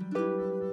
Música